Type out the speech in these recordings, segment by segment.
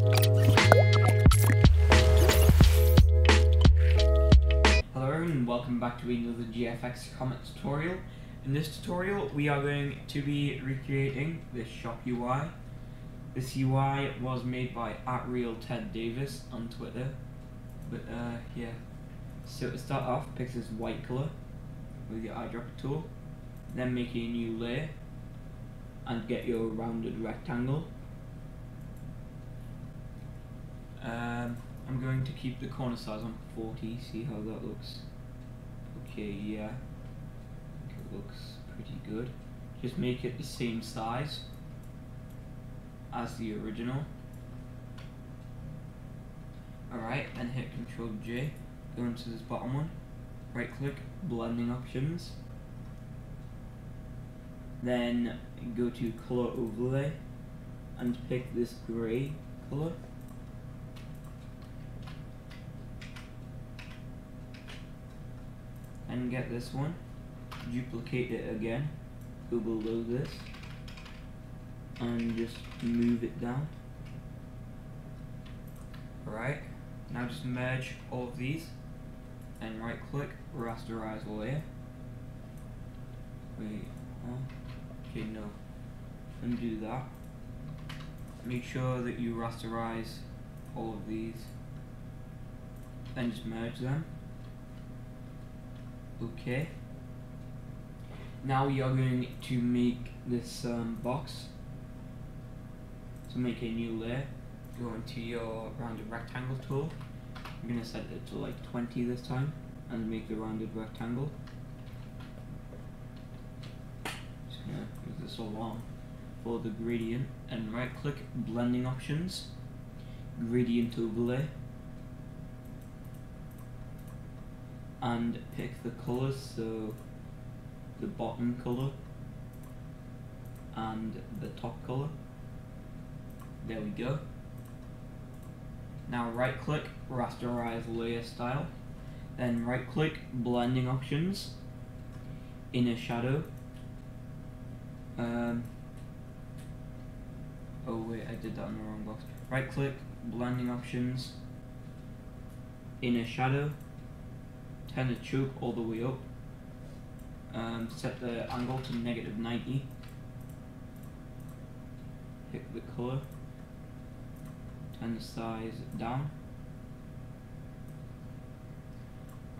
Hello and welcome back to another GFX Comet tutorial. In this tutorial we are going to be recreating this shop UI. This UI was made by @real_ted_davis on Twitter. But uh, yeah. So to start off, pick this white colour with your eyedropper tool. Then make a new layer and get your rounded rectangle. Um, I'm going to keep the corner size on 40, see how that looks. Okay, yeah. it looks pretty good. Just make it the same size as the original. Alright, and hit Control J, go into this bottom one, right click, blending options. Then go to color overlay and pick this grey color. And get this one, duplicate it again, go below this, and just move it down. Alright, now just merge all of these, and right click, rasterize layer. Wait, huh? Okay, no. Undo that. Make sure that you rasterize all of these, and just merge them. Okay. Now we are going to make this um, box. To make a new layer, go into your rounded rectangle tool. I'm going to set it to like 20 this time and make the rounded rectangle. Just going to move this along for the gradient and right click blending options, gradient overlay. And pick the colors so the bottom color and the top color there we go. Now right click rasterize layer style. Then right click blending options. Inner shadow. Um, oh wait I did that in the wrong box. Right click blending options. Inner shadow turn the tube all the way up, um, set the angle to negative 90, pick the color, turn the size down.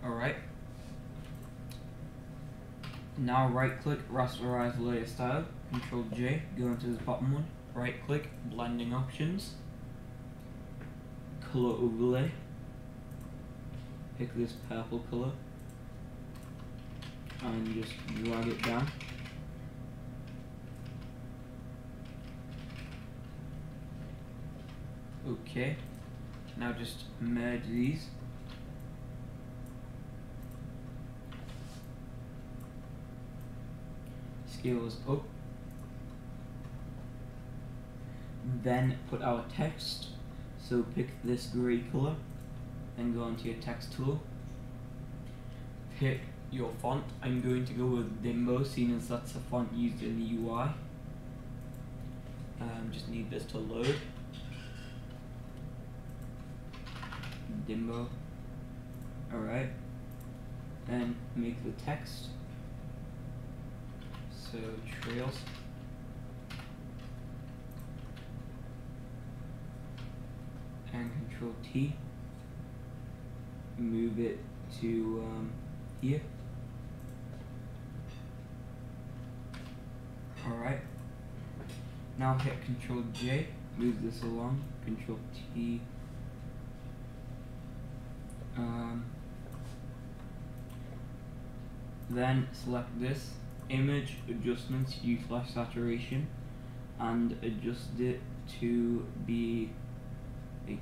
Alright. Now right click rasterize layer style, control J, go into the bottom one, right click blending options, color overlay, pick this purple color and just drag it down. Okay, now just merge these. Scales up. Then put our text. So pick this grey color and go onto your text tool. Pick your font. I'm going to go with Dimbo, seeing as that's a font used in the UI. Um, just need this to load. Dimbo. Alright. And make the text. So, trails. And control T move it to um, here. Alright. Now hit Control J, move this along, Control T. Um, then select this, image adjustments, hue slash saturation, and adjust it to be like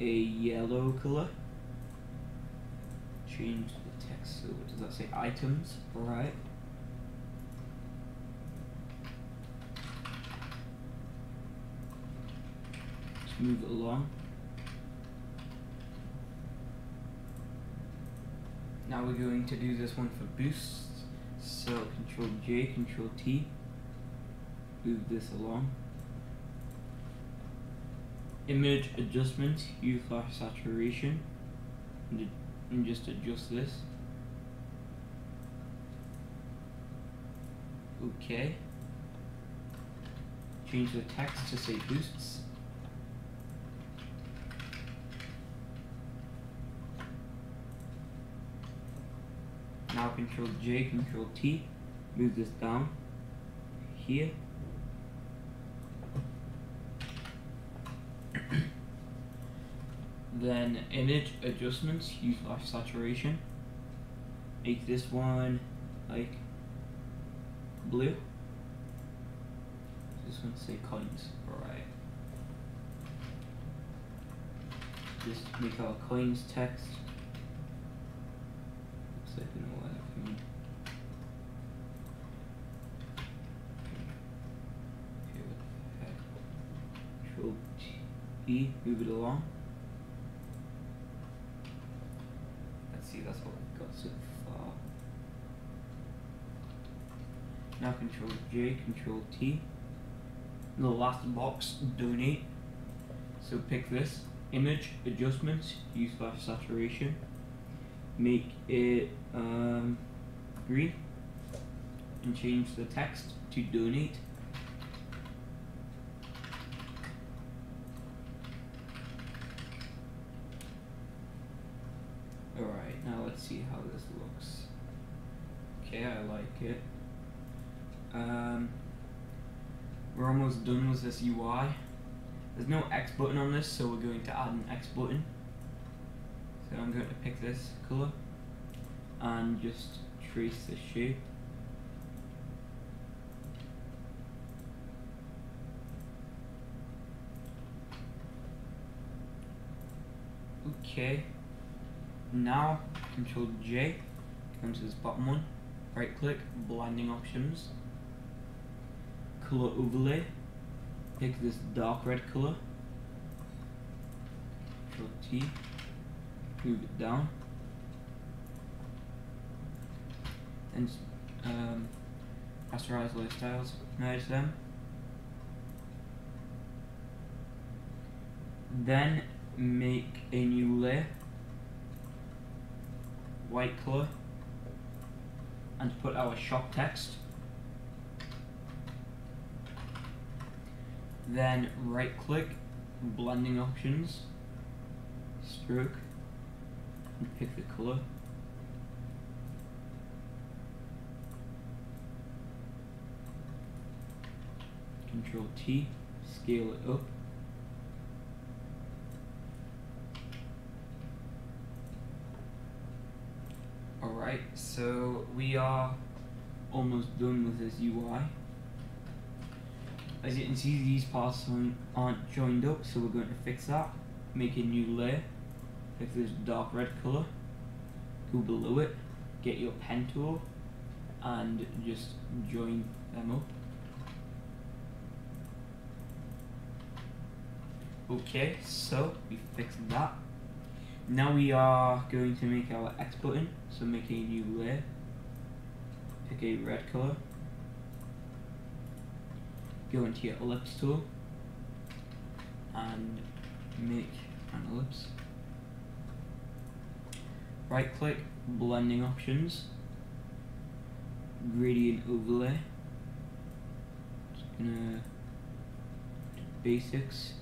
a yellow color. Change the text, so what does that say items? Alright. Just move it along. Now we're going to do this one for boosts. So Control J, Control T. move this along. Image adjustment, hue slash saturation, and, just adjust this. Okay. Change the text to say boosts. Now control J, control T, move this down here. Then image adjustments, hue slash saturation. Make this one like blue. This one say coins, alright. Just make our coins text. Looks like we know what that. Okay, what the heck? Control T, move it along. Let's see, that's what we've got so far. Now control J, control T. The last box, donate. So pick this, image, adjustments, hue slash saturation. Make it um, green. And change the text to donate. Alright, now let's see how this looks. Okay, I like it. Um, we're almost done with this UI. There's no X button on this, so we're going to add an X button. So I'm going to pick this color and just trace the shape. Okay. Now, Control J comes to this bottom one. Right click, blending options color overlay. Pick this dark red color. Control T. Move it down. And um, rasterize those styles. Merge them. Then make a new layer. White color. And put our shop text. Then right click, blending options, stroke, and pick the color. Control T, scale it up. Alright, so we are almost done with this UI. As you can see, these parts aren't joined up, so we're going to fix that. Make a new layer. Pick this dark red color. Go below it. Get your pen tool, and just join them up. Okay, so we fixed that. Now we are going to make our X button. So make a new layer. Pick a red color go into your ellipse tool and make an ellipse. Right click, blending options, gradient overlay, just gonna basics,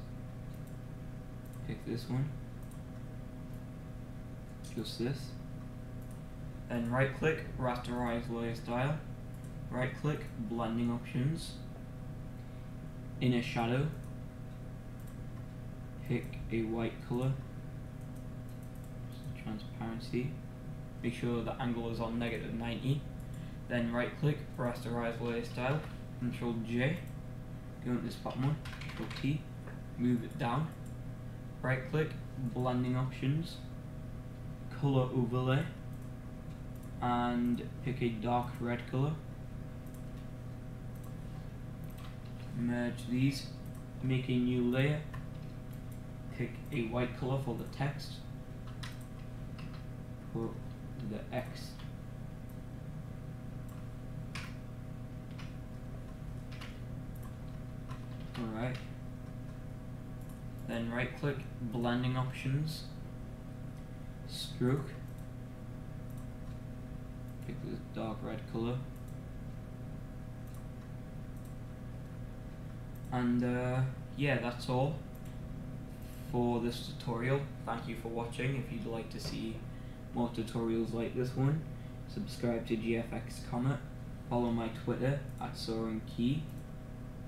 pick this one, just this, then right click, rasterize layer style, right click, blending options, inner shadow, pick a white color, transparency, make sure the angle is on negative 90, then right click, rasterize layer style, control J, go into this bottom one, control T, move it down, right click, blending options, color overlay, and pick a dark red color, merge these, make a new layer, pick a white color for the text, put the X. Alright. Then right click blending options, stroke, pick the dark red colour. And uh, yeah, that's all for this tutorial. Thank you for watching. If you'd like to see more tutorials like this one, subscribe to GFX Comet, follow my Twitter at Soaring Key.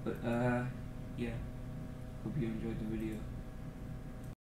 But uh, yeah, hope you enjoyed the video.